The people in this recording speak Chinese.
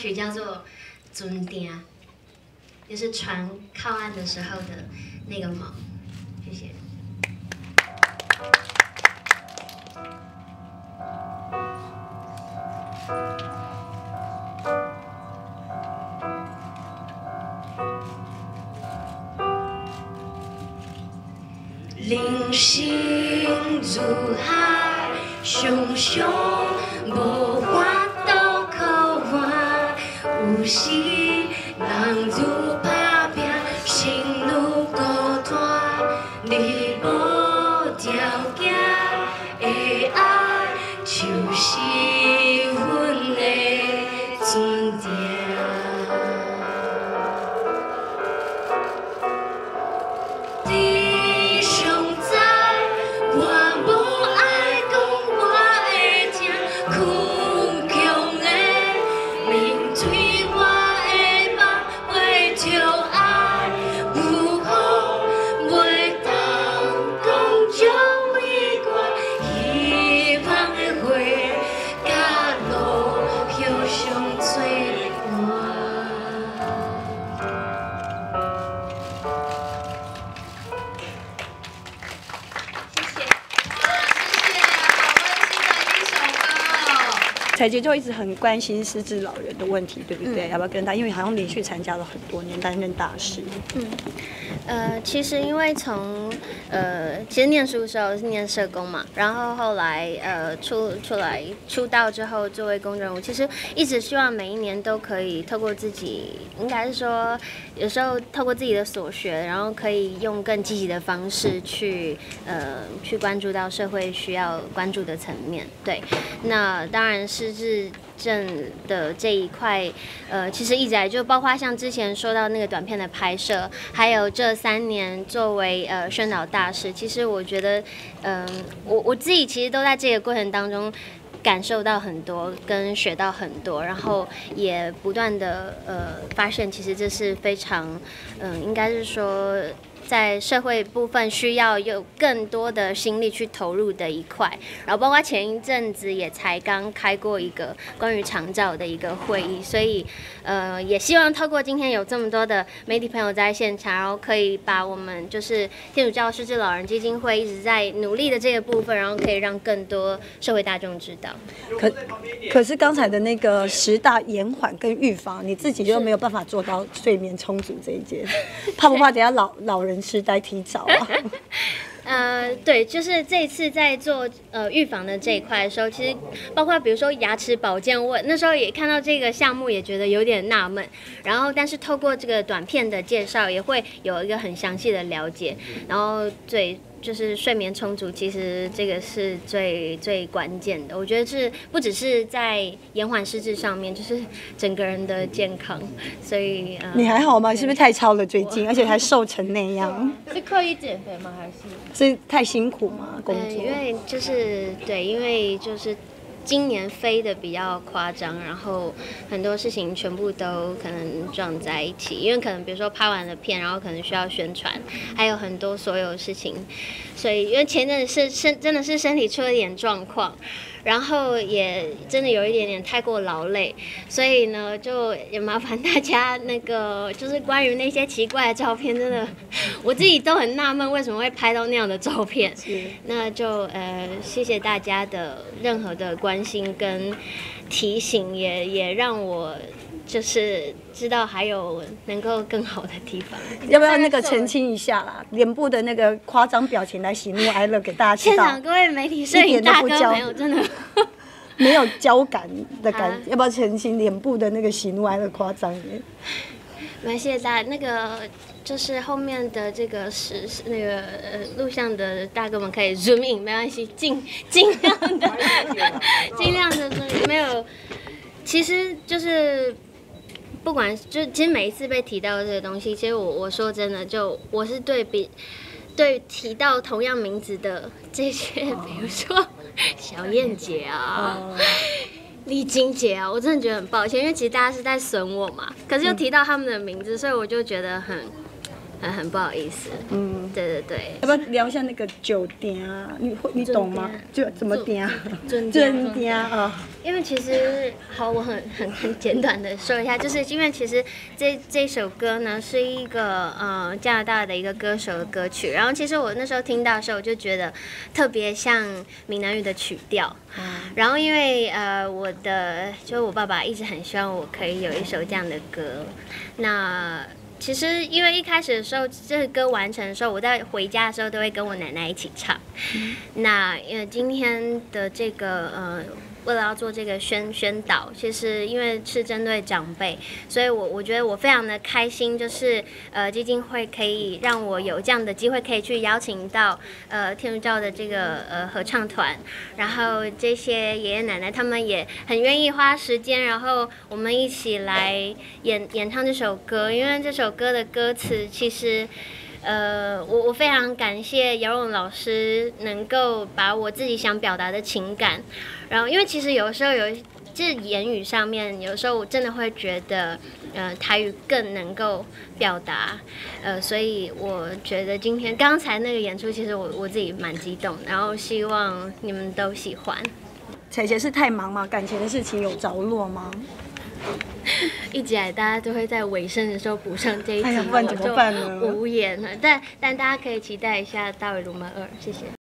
曲叫做《尊爹》，就是船靠岸的时候的那个锚。谢谢。零星如海，熊熊呼吸彩杰就一直很关心失智老人的问题，对不对？要不要跟他？因为好像连续参加了很多年，担任大使。呃，其实因为从呃，其实念书的时候是念社工嘛，然后后来呃出出来出道之后作为公众人物，其实一直希望每一年都可以透过自己，应该是说有时候透过自己的所学，然后可以用更积极的方式去呃去关注到社会需要关注的层面。对，那当然失智症的这一块，呃，其实一直来就包括像之前说到那个短片的拍摄，还有这三年作为呃宣导大使，其实我觉得，嗯、我我自己其实都在这个过程当中。感受到很多，跟学到很多，然后也不断的呃发现，其实这是非常，嗯、应该是说在社会部分需要有更多的心力去投入的一块。然后包括前一阵子也才刚开过一个关于长照的一个会议，所以呃也希望透过今天有这么多的媒体朋友在现场，然后可以把我们就是天主教失智老人基金会一直在努力的这个部分，然后可以让更多社会大众知道。可可是刚才的那个十大延缓跟预防，你自己就没有办法做到睡眠充足这一件，怕不怕等下老老人痴呆提早啊？呃，对，就是这次在做呃预防的这一块的时候，其实包括比如说牙齿保健我，那时候也看到这个项目，也觉得有点纳闷。然后，但是透过这个短片的介绍，也会有一个很详细的了解。然后，对，就是睡眠充足，其实这个是最最关键的。我觉得是不只是在延缓失智上面，就是整个人的健康。所以，呃，你还好吗？是不是太超了最近，而且还瘦成那样？是刻意减肥吗？还是是太辛苦吗？工嗯，作？因为就是对，因为就是今年飞的比较夸张，然后很多事情全部都可能撞在一起，因为可能比如说拍完了片，然后可能需要宣传，还有很多所有事情，所以因为前阵子是身真的是身体出了点状况。然后也真的有一点点太过劳累，所以呢，就也麻烦大家那个，就是关于那些奇怪的照片，真的 我自己都很纳闷，为什么会拍到那样的照片。那就呃，谢谢大家的任何的关心跟提醒，也也让我就是知道还有能够更好的地方。要不要那个澄清一下啦？脸部的那个夸张表情来喜怒哀乐给大家知道现场，各位媒体摄影大哥朋友，真的。没有交感的感，啊要不要澄清脸部的那个喜怒哀乐夸张一点？蛮谢谢大家。那个就是后面的这个是那个呃录像的大哥们可以 zoom in，没关系，尽尽量的尽量的没有。其实就是不管就其实每一次被提到这个东西，其实我我说真的，就我是对比对提到同样名字的这些，比如说小燕姐啊。丽晶姐啊，我真的觉得很抱歉，因为其实大家是在损我嘛，可是又提到他们的名字，所以我就觉得很很很不好意思。嗯，对对对，要不要聊一下那个酒店啊？你会你懂吗？就怎么点啊？尊真点啊！因为其实好，我很很很简短的说一下，就是因为其实这这首歌呢是一个呃加拿大的一个歌手的歌曲，然后其实我那时候听到的时候，我就觉得特别像闽南语的曲调，然后因为呃我的就是我爸爸一直很希望我可以有一首这样的歌，那。其实，因为一开始的时候，这个歌完成的时候，我在回家的时候都会跟我奶奶一起唱。那因为今天的这个呃，为了要做这个宣宣导，其实因为是针对长辈，所以我我觉得我非常的开心，就是呃基金会可以让我有这样的机会，可以去邀请到呃天主教的这个呃合唱团，然后这些爷爷奶奶他们也很愿意花时间，然后我们一起来演演唱这首歌，因为这首歌的歌词其实。呃，我我非常感谢姚勇老师能够把我自己想表达的情感，然后因为其实有时候有就是言语上面，有时候我真的会觉得，呃，台语更能够表达，呃，所以我觉得今天刚才那个演出，其实我我自己蛮激动，然后希望你们都喜欢。彩姐是太忙吗？感情的事情有着落吗？一直以来，大家都会在尾声的时候补上这一题，哎呀不然怎么办呢我就无言了。但但大家可以期待一下《大卫鲁曼二》，谢谢。